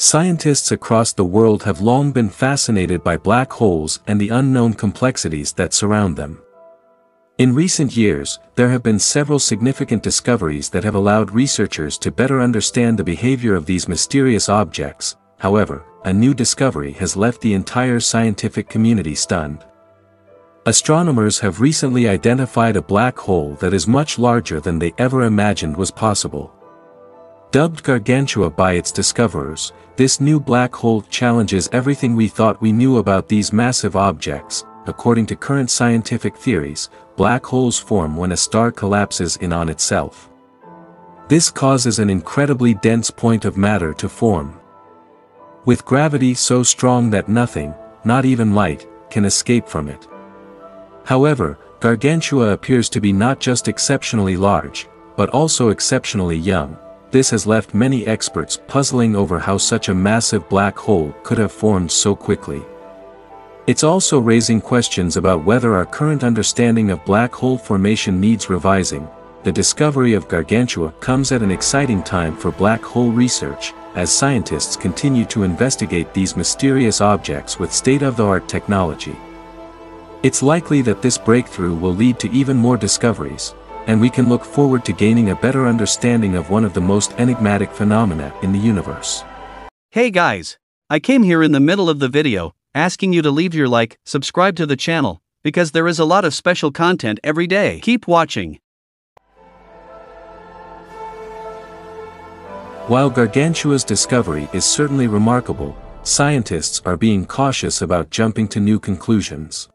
Scientists across the world have long been fascinated by black holes and the unknown complexities that surround them. In recent years, there have been several significant discoveries that have allowed researchers to better understand the behavior of these mysterious objects, however, a new discovery has left the entire scientific community stunned. Astronomers have recently identified a black hole that is much larger than they ever imagined was possible. Dubbed Gargantua by its discoverers, this new black hole challenges everything we thought we knew about these massive objects. According to current scientific theories, black holes form when a star collapses in on itself. This causes an incredibly dense point of matter to form. With gravity so strong that nothing, not even light, can escape from it. However, Gargantua appears to be not just exceptionally large, but also exceptionally young, this has left many experts puzzling over how such a massive black hole could have formed so quickly. It's also raising questions about whether our current understanding of black hole formation needs revising. The discovery of Gargantua comes at an exciting time for black hole research, as scientists continue to investigate these mysterious objects with state-of-the-art technology. It's likely that this breakthrough will lead to even more discoveries, and we can look forward to gaining a better understanding of one of the most enigmatic phenomena in the universe. Hey guys! I came here in the middle of the video, asking you to leave your like, subscribe to the channel, because there is a lot of special content every day. Keep watching. While Gargantua's discovery is certainly remarkable, scientists are being cautious about jumping to new conclusions.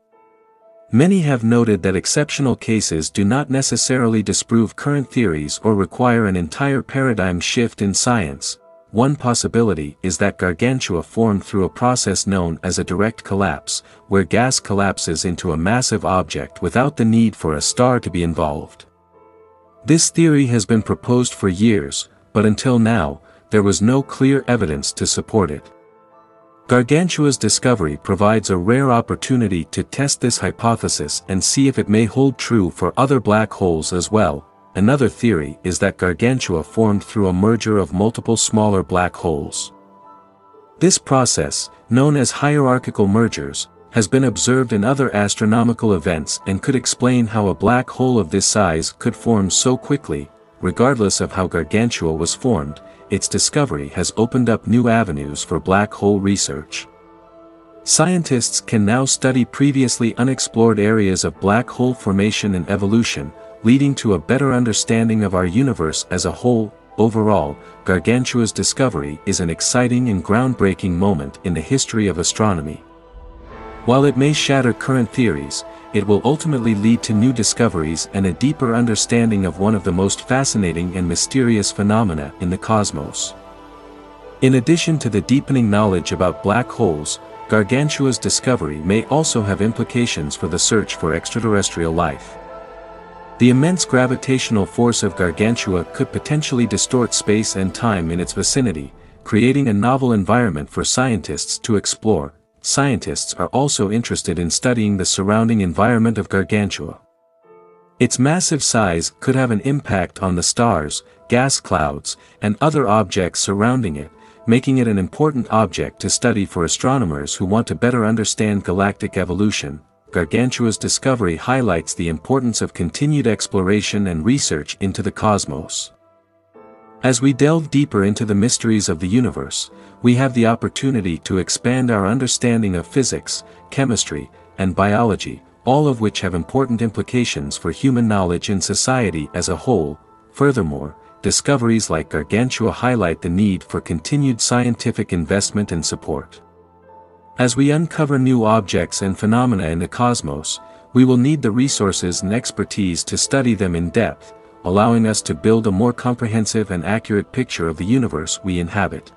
Many have noted that exceptional cases do not necessarily disprove current theories or require an entire paradigm shift in science. One possibility is that Gargantua formed through a process known as a direct collapse, where gas collapses into a massive object without the need for a star to be involved. This theory has been proposed for years, but until now, there was no clear evidence to support it. Gargantua's discovery provides a rare opportunity to test this hypothesis and see if it may hold true for other black holes as well. Another theory is that Gargantua formed through a merger of multiple smaller black holes. This process, known as hierarchical mergers, has been observed in other astronomical events and could explain how a black hole of this size could form so quickly, regardless of how Gargantua was formed, its discovery has opened up new avenues for black hole research. Scientists can now study previously unexplored areas of black hole formation and evolution, leading to a better understanding of our universe as a whole. Overall, Gargantua's discovery is an exciting and groundbreaking moment in the history of astronomy. While it may shatter current theories, it will ultimately lead to new discoveries and a deeper understanding of one of the most fascinating and mysterious phenomena in the cosmos. In addition to the deepening knowledge about black holes, Gargantua's discovery may also have implications for the search for extraterrestrial life. The immense gravitational force of Gargantua could potentially distort space and time in its vicinity, creating a novel environment for scientists to explore, scientists are also interested in studying the surrounding environment of Gargantua. Its massive size could have an impact on the stars, gas clouds, and other objects surrounding it, making it an important object to study for astronomers who want to better understand galactic evolution. Gargantua's discovery highlights the importance of continued exploration and research into the cosmos. As we delve deeper into the mysteries of the universe, we have the opportunity to expand our understanding of physics, chemistry, and biology, all of which have important implications for human knowledge and society as a whole. Furthermore, discoveries like Gargantua highlight the need for continued scientific investment and support. As we uncover new objects and phenomena in the cosmos, we will need the resources and expertise to study them in depth, allowing us to build a more comprehensive and accurate picture of the universe we inhabit.